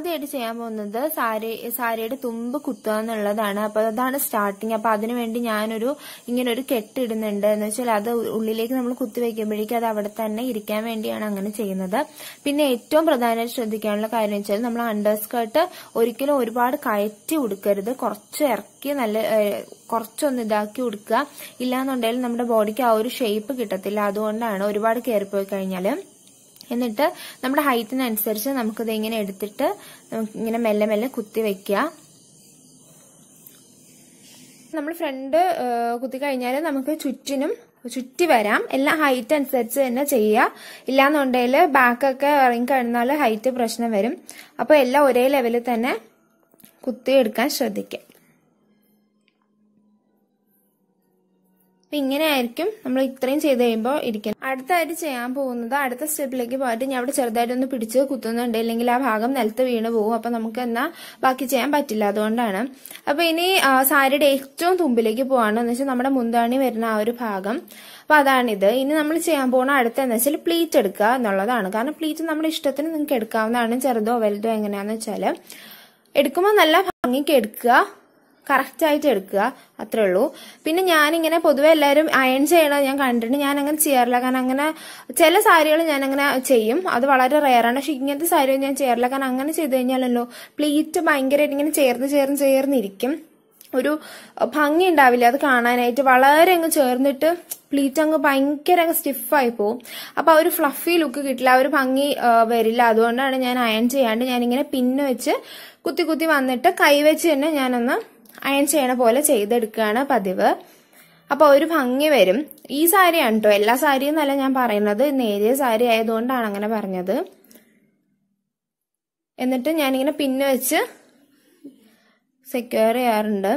ആദ്യമായിട്ട് ചെയ്യാൻ പോകുന്നത് സാരി സാരിയുടെ തുമ്പ് കുത്തുക എന്നുള്ളതാണ്. അപ്പൊ അതാണ് സ്റ്റാർട്ടിങ് അപ്പൊ അതിനുവേണ്ടി ഞാനൊരു ഇങ്ങനെ ഒരു കെട്ടിടുന്നുണ്ട് എന്ന് വെച്ചാൽ അത് ഉള്ളിലേക്ക് നമ്മൾ കുത്തി വെക്കുമ്പോഴേക്കും അത് അവിടെ തന്നെ ഇരിക്കാൻ വേണ്ടിയാണ് അങ്ങനെ ചെയ്യുന്നത്. പിന്നെ ഏറ്റവും പ്രധാനമായിട്ട് ശ്രദ്ധിക്കാനുള്ള കാര്യം വെച്ചാൽ നമ്മൾ അണ്ടർ സ്കേർട്ട് ഒരിക്കലും ഒരുപാട് കയറ്റി ഉടുക്കരുത്. കുറച്ച് ഇറക്കി നല്ല കുറച്ചൊന്ന് ഇതാക്കി ഉടുക്കുക. ഇല്ലാന്നുണ്ടെങ്കിൽ നമ്മുടെ ബോഡിക്ക് ആ ഒരു ഷേപ്പ് കിട്ടത്തില്ല. അതുകൊണ്ടാണ് ഒരുപാട് കയറിപ്പോയി കഴിഞ്ഞാൽ. എന്നിട്ട് നമ്മുടെ ഹൈറ്റിനനുസരിച്ച് നമുക്കിത് ഇങ്ങനെ എടുത്തിട്ട് നമുക്ക് ഇങ്ങനെ മെല്ലെ മെല്ലെ കുത്തി വെക്കുക. നമ്മൾ ഫ്രണ്ട് കുത്തി കഴിഞ്ഞാൽ നമുക്ക് ചുറ്റിനും ചുറ്റി വരാം. എല്ലാം ഹൈറ്റ് അനുസരിച്ച് തന്നെ ചെയ്യുക. ഇല്ലാന്നുണ്ടെങ്കിൽ ബാക്കൊക്കെ ഇറങ്ങി കഴിഞ്ഞാൽ ഹൈറ്റ് പ്രശ്നം വരും. അപ്പോൾ എല്ലാം ഒരേ ലെവലിൽ തന്നെ കുത്തി എടുക്കാൻ അപ്പം ഇങ്ങനെ ഇങ്ങനെയായിരിക്കും നമ്മൾ ഇത്രയും ചെയ്ത് കഴിയുമ്പോൾ ഇരിക്കുന്നത്. അടുത്തായിട്ട് ചെയ്യാൻ പോകുന്നത് അടുത്ത സ്റ്റെപ്പിലേക്ക് പോയിട്ട് ഞാൻ അവിടെ ചെറുതായിട്ടൊന്ന് പിടിച്ച് കുത്തുന്നുണ്ട്. അല്ലെങ്കിൽ ആ ഭാഗം നിലത്ത് വീണ് പോകും. അപ്പൊ നമുക്ക് എന്നാ ബാക്കി ചെയ്യാൻ പറ്റില്ല. അതുകൊണ്ടാണ്. അപ്പൊ ഇനി സാരിയുടെ ഏറ്റവും തുമ്പിലേക്ക് പോവാണ്. എന്ന് വെച്ചാൽ നമ്മുടെ മുന്താണി വരുന്ന ആ ഒരു ഭാഗം. അപ്പൊ അതാണിത്. ഇനി നമ്മൾ ചെയ്യാൻ പോകുന്ന അടുത്തെന്ന് വെച്ചാൽ പ്ലീറ്റ് എടുക്കുക എന്നുള്ളതാണ്. കാരണം പ്ലീറ്റ് നമ്മുടെ ഇഷ്ടത്തിന് നിങ്ങൾക്ക് എടുക്കാവുന്നതാണ് ചെറുതോ വലുതോ എങ്ങനെയാന്ന് വെച്ചാൽ എടുക്കുമ്പോൾ നല്ല ഭംഗിക്ക് എടുക്കുക. കറക്റ്റ് ആയിട്ട് എടുക്കുക. അത്രേ ഉള്ളൂ. പിന്നെ ഞാനിങ്ങനെ പൊതുവെ എല്ലാവരും അയൺ ചെയ്യണത് ഞാൻ കണ്ടിട്ട് ഞാൻ അങ്ങനെ ചെയ്യാറില്ല. കാരണം അങ്ങനെ ചില സാരികൾ ഞാൻ അങ്ങനെ ചെയ്യും. അത് വളരെ റെയറാണ് പക്ഷെ ഇങ്ങനത്തെ സാരികൾ ഞാൻ ചെയ്യാറില്ല. കാരണം അങ്ങനെ ചെയ്ത് കഴിഞ്ഞാലല്ലോ പ്ലീറ്റ് ഭയങ്കരമായിട്ട് ഇങ്ങനെ ചേർന്ന് ചേർന്ന് ചേർന്നിരിക്കും ഒരു ഭംഗി ഉണ്ടാവില്ല അത് കാണാനായിട്ട്. വളരെ അങ്ങ് ചേർന്നിട്ട് പ്ലീറ്റ് അങ്ങ് ഭയങ്കര അങ്ങ് സ്റ്റിഫായി പോവും. അപ്പൊ ആ ഒരു ഫ്ലഫി ലുക്ക് കിട്ടില്ല. ആ ഒരു ഭംഗി വരില്ല. അതുകൊണ്ടാണ് ഞാൻ അയൺ ചെയ്യാണ്ട് ഞാനിങ്ങനെ പിന്ന് വെച്ച് കുത്തി കുത്തി വന്നിട്ട് കൈവച്ച് തന്നെ ഞാനൊന്ന് അയൺ ചെയ്യണ പോലെ ചെയ്തെടുക്കുകയാണ് പതിവ്. അപ്പൊ ഒരു ഭംഗി വരും. ഈ സാരിയാണ് കേട്ടോ എല്ലാ സാരിയും എന്നല്ല ഞാൻ പറയുന്നത്. നേരിയ സാരി ആയതുകൊണ്ടാണ് അങ്ങനെ പറഞ്ഞത്. എന്നിട്ട് ഞാനിങ്ങനെ പിന്നെ വെച്ച് സെക്യൂർ ചെയ്യാറുണ്ട്.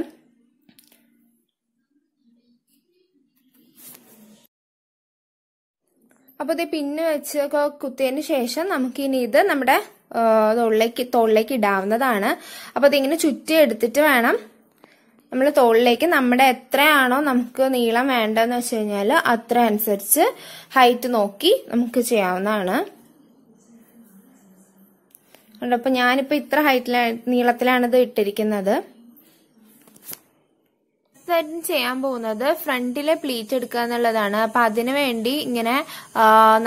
അപ്പൊ ഇത് പിന്നെ വെച്ച് കുത്തിയതിന് ശേഷം നമുക്കിനി ഇത് നമ്മുടെ തൊള്ളേക്ക് തോളിലേക്ക് ഇടാവുന്നതാണ്. അപ്പൊ ഇതിങ്ങനെ ചുറ്റി എടുത്തിട്ട് വേണം നമ്മൾ തോളിലേക്ക് നമ്മുടെ എത്രയാണോ നമുക്ക് നീളം വേണ്ടതെന്ന് വെച്ച് കഴിഞ്ഞാൽ അത്ര അനുസരിച്ച് ഹൈറ്റ് നോക്കി നമുക്ക് ചെയ്യാവുന്നതാണ്. അതുകൊണ്ട് അപ്പൊ ഞാനിപ്പോ ഇത്ര ഹൈറ്റിലാണ് നീളത്തിലാണ് ഇത് ഇട്ടിരിക്കുന്നത്. ചെയ്യാൻ പോകുന്നത് ഫ്രണ്ടിലെ പ്ലീറ്റ് എടുക്കുക എന്നുള്ളതാണ്. അപ്പൊ അതിനുവേണ്ടി ഇങ്ങനെ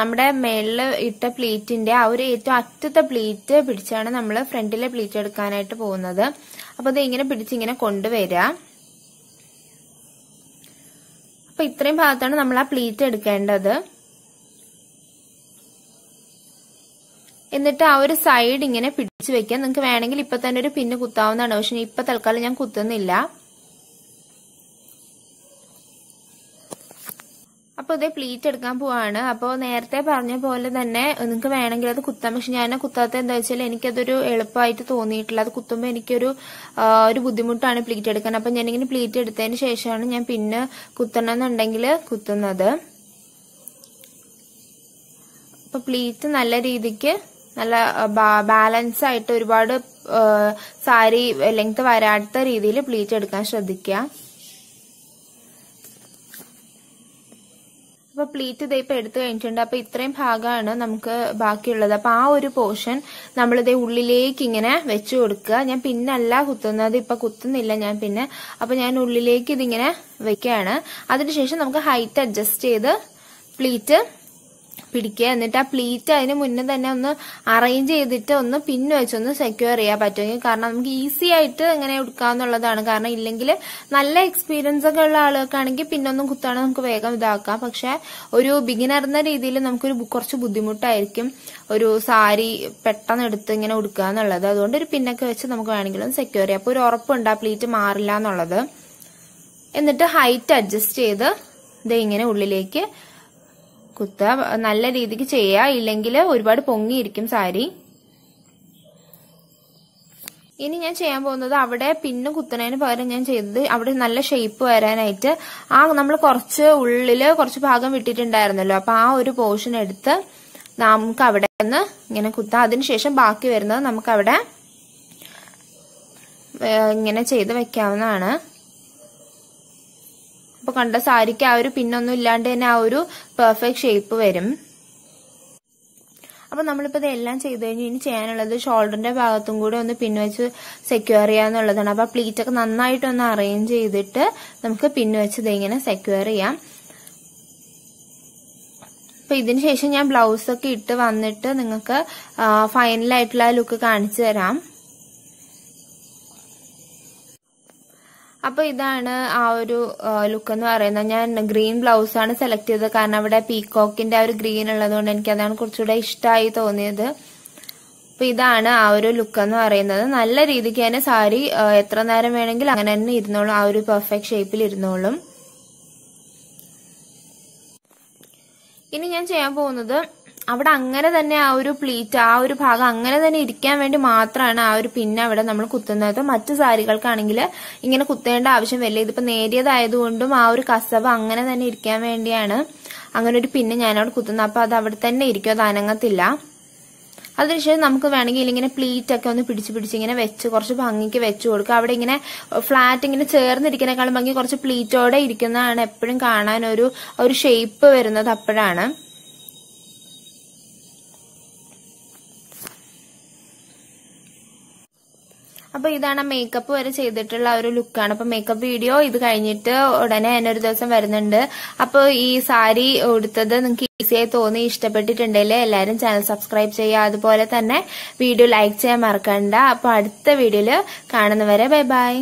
നമ്മുടെ മേളിൽ ഇട്ട പ്ലീറ്റിന്റെ ആ ഒരു ഏറ്റവും അറ്റത്തെ പ്ലീറ്റ് പിടിച്ചാണ് നമ്മൾ ഫ്രണ്ടിലെ പ്ലീറ്റ് എടുക്കാനായിട്ട് പോകുന്നത്. അപ്പൊ ഇത് ഇങ്ങനെ പിടിച്ചിങ്ങനെ കൊണ്ടുവരിക അപ്പൊ ഇത്രയും ഭാഗത്താണ് നമ്മൾ ആ പ്ലീറ്റ് എടുക്കേണ്ടത്. എന്നിട്ട് ആ ഒരു സൈഡ് ഇങ്ങനെ പിടിച്ചു വെക്കാം. നിങ്ങൾക്ക് വേണമെങ്കിൽ ഇപ്പൊ തന്നെ ഒരു പിന്ന് കുത്താവുന്നതാണ്. പക്ഷെ ഇപ്പൊ തൽക്കാലം ഞാൻ കുത്തുന്നില്ല. അപ്പൊ ഇതേ പ്ലീറ്റ് എടുക്കാൻ പോവാണ്. അപ്പോൾ നേരത്തെ പറഞ്ഞ പോലെ തന്നെ നിങ്ങൾക്ക് വേണമെങ്കിൽ അത് കുത്താം. പക്ഷെ ഞാൻ കുത്താത്ത എന്താ വെച്ചാൽ എനിക്കതൊരു എളുപ്പമായിട്ട് തോന്നിയിട്ടില്ല. അത് കുത്തുമ്പോൾ എനിക്കൊരു ഒരു ബുദ്ധിമുട്ടാണ് പ്ലീറ്റ് എടുക്കാൻ. അപ്പൊ ഞാനിങ്ങനെ പ്ലീറ്റ് എടുത്തതിന് ശേഷമാണ് ഞാൻ പിന്നെ കുത്തണം എന്നുണ്ടെങ്കിൽ കുത്തുന്നത്. അപ്പൊ പ്ലീറ്റ് നല്ല രീതിക്ക് നല്ല ബാലൻസ് ആയിട്ട് ഒരുപാട് സാരി ലെങ്ത് വരാത്ത രീതിയിൽ പ്ലീറ്റ് എടുക്കാൻ ശ്രദ്ധിക്കുക. അപ്പൊ പ്ലീറ്റ് ഇതേ ഇപ്പൊ എടുത്തു കഴിഞ്ഞിട്ടുണ്ട്. അപ്പൊ ഇത്രയും ഭാഗമാണ് നമുക്ക് ബാക്കിയുള്ളത്. അപ്പൊ ആ ഒരു പോർഷൻ നമ്മളിതേ ഉള്ളിലേക്ക് ഇങ്ങനെ വെച്ചു കൊടുക്കുക. ഞാൻ പിന്നല്ല കുത്തുന്നത്. ഇപ്പൊ കുത്തുന്നില്ല ഞാൻ പിന്നെ. അപ്പൊ ഞാൻ ഉള്ളിലേക്ക് ഇതിങ്ങനെ വെക്കുകയാണ് അതിനുശേഷം നമുക്ക് ഹൈറ്റ് അഡ്ജസ്റ്റ് ചെയ്ത് പ്ലീറ്റ് പിടിക്കുക. എന്നിട്ട് ആ പ്ലീറ്റ് അതിന് മുന്നേ തന്നെ ഒന്ന് അറേഞ്ച് ചെയ്തിട്ട് ഒന്ന് പിന്ന് വെച്ചൊന്ന് സെക്യൂർ ചെയ്യാൻ പറ്റുമെങ്കിൽ കാരണം നമുക്ക് ഈസി ആയിട്ട് ഇങ്ങനെ എടുക്കാന്നുള്ളതാണ് കാരണം ഇല്ലെങ്കിൽ നല്ല എക്സ്പീരിയൻസ് ഒക്കെ ഉള്ള ആളുകൾക്കാണെങ്കിൽ പിന്നൊന്നും കുത്താണ് നമുക്ക് വേഗം ഇതാക്കാം. പക്ഷെ ഒരു ബിഗിനർ എന്ന രീതിയിൽ നമുക്കൊരു കുറച്ച് ബുദ്ധിമുട്ടായിരിക്കും ഒരു സാരി പെട്ടെന്ന് എടുത്ത് ഇങ്ങനെ ഉടുക്കുക എന്നുള്ളത്. അതുകൊണ്ട് ഒരു പിന്നൊക്കെ വെച്ച് നമുക്ക് വേണമെങ്കിൽ ഒന്ന് സെക്യൂർ ചെയ്യാം. അപ്പൊ ഒരു ഉറപ്പുണ്ട് ആ പ്ലീറ്റ് മാറില്ല എന്നുള്ളത്. എന്നിട്ട് ഹൈറ്റ് അഡ്ജസ്റ്റ് ചെയ്ത് ഇത് ഇങ്ങനെ ഉള്ളിലേക്ക് കുത്തുക നല്ല രീതിക്ക് ചെയ്യുക ഇല്ലെങ്കിൽ ഒരുപാട് പൊങ്ങിയിരിക്കും സാരി. ഇനി ഞാൻ ചെയ്യാൻ പോകുന്നത് അവിടെ പിന്ന് കുത്തുന്നതിന് പകരം ഞാൻ ചെയ്തത് അവിടെ നല്ല ഷേപ്പ് വരാനായിട്ട് ആ നമ്മൾ കുറച്ച് ഉള്ളിൽ കുറച്ച് ഭാഗം വിട്ടിട്ടുണ്ടായിരുന്നല്ലോ. അപ്പൊ ആ ഒരു പോർഷൻ എടുത്ത് നമുക്ക് അവിടെ നിന്ന് ഇങ്ങനെ കുത്താം. അതിനുശേഷം ബാക്കി വരുന്നത് നമുക്ക് അവിടെ ഇങ്ങനെ ചെയ്ത് വെക്കാവുന്നതാണ്. അപ്പൊ കണ്ട സാരിക്ക് ആ ഒരു പിന്നൊന്നും ഇല്ലാണ്ട് തന്നെ ആ ഒരു പെർഫെക്റ്റ് ഷേപ്പ് വരും. അപ്പൊ നമ്മളിപ്പോ ഇതെല്ലാം ചെയ്ത് കഴിഞ്ഞ് ഇനി ചെയ്യാനുള്ളത് ഷോൾഡറിന്റെ ഭാഗത്തും കൂടി ഒന്ന് പിൻവെച്ച് സെക്യൂർ ചെയ്യാന്നുള്ളതാണ്. അപ്പൊ പ്ലീറ്റ് ഒക്കെ നന്നായിട്ടൊന്ന് അറേഞ്ച് ചെയ്തിട്ട് നമുക്ക് പിൻവെച്ച് ഇതിങ്ങനെ സെക്യൂർ ചെയ്യാം. അപ്പൊ ഇതിന് ശേഷം ഞാൻ ബ്ലൗസ് ഒക്കെ ഇട്ട് വന്നിട്ട് നിങ്ങൾക്ക് ഫൈനൽ ആയിട്ടുള്ള ലുക്ക് കാണിച്ചു തരാം. അപ്പൊ ഇതാണ് ആ ഒരു ലുക്ക് എന്ന് പറയുന്നത്. ഞാൻ ഗ്രീൻ ബ്ലൗസ് ആണ് സെലക്ട് ചെയ്തത്. കാരണം അവിടെ പീകോക്കിന്റെ ആ ഒരു ഗ്രീൻ ഉള്ളതുകൊണ്ട് എനിക്ക് അതാണ് കുറച്ചുകൂടെ ഇഷ്ടമായി തോന്നിയത്. അപ്പൊ ഇതാണ് ആ ഒരു ലുക്ക് എന്ന് പറയുന്നത്. നല്ല രീതിക്ക് തന്നെ സാരി എത്ര നേരം വേണമെങ്കിൽ അങ്ങനെ തന്നെ ഇരുന്നോളും. ആ ഒരു പെർഫെക്റ്റ് ഷേപ്പിൽ ഇരുന്നോളും. ഇനി ഞാൻ ചെയ്യാൻ പോകുന്നത് അവിടെ അങ്ങനെ തന്നെ ആ ഒരു പ്ലീറ്റ് ആ ഒരു ഭാഗം അങ്ങനെ തന്നെ ഇരിക്കാൻ വേണ്ടി മാത്രമാണ് ആ ഒരു പിന്നെ അവിടെ നമ്മൾ കുത്തുന്നത്. മറ്റു സാരികൾക്കാണെങ്കിൽ ഇങ്ങനെ കുത്തേണ്ട ആവശ്യം വരില്ല. ഇതിപ്പോ നേരിയതായതുകൊണ്ടും ആ ഒരു കസവ് അങ്ങനെ തന്നെ ഇരിക്കാൻ വേണ്ടിയാണ് അങ്ങനെ ഒരു പിന്നെ ഞാനവിടെ കുത്തുന്നത്. അപ്പൊ അത് അവിടെ തന്നെ ഇരിക്കും. അത് അനങ്ങത്തില്ല. അതിനുശേഷം നമുക്ക് വേണമെങ്കിൽ ഇങ്ങനെ പ്ലീറ്റ് ഒക്കെ ഒന്ന് പിടിച്ച് പിടിച്ച് ഇങ്ങനെ വെച്ച് കുറച്ച് ഭംഗിക്ക് വെച്ച് കൊടുക്കുക. അവിടെ ഇങ്ങനെ ഫ്ലാറ്റ് ഇങ്ങനെ ചേർന്നിരിക്കുന്നേക്കാളും ഭംഗി കുറച്ച് പ്ലീറ്റോടെ ഇരിക്കുന്നതാണ് എപ്പോഴും കാണാൻ ഒരു ഒരു ഷേപ്പ് വരുന്നത് അപ്പോഴാണ്. അപ്പൊ ഇതാണ് മേക്കപ്പ് വരെ ചെയ്തിട്ടുള്ള ഒരു ലുക്കാണ് അപ്പൊ മേക്കപ്പ് വീഡിയോ ഇത് കഴിഞ്ഞിട്ട് ഉടനെ തന്നെ ഒരു ദിവസം വരുന്നുണ്ട്. അപ്പൊ ഈ സാരി ഉടുത്തത് നിങ്ങൾക്ക് ഈസിയായി തോന്നി ഇഷ്ടപ്പെട്ടിട്ടുണ്ടെങ്കിൽ എല്ലാവരും ചാനൽ സബ്സ്ക്രൈബ് ചെയ്യുക. അതുപോലെ തന്നെ വീഡിയോ ലൈക്ക് ചെയ്യാൻ മറക്കണ്ട. അപ്പൊ അടുത്ത വീഡിയോയിൽ കാണുന്നവരെ ബൈ ബൈ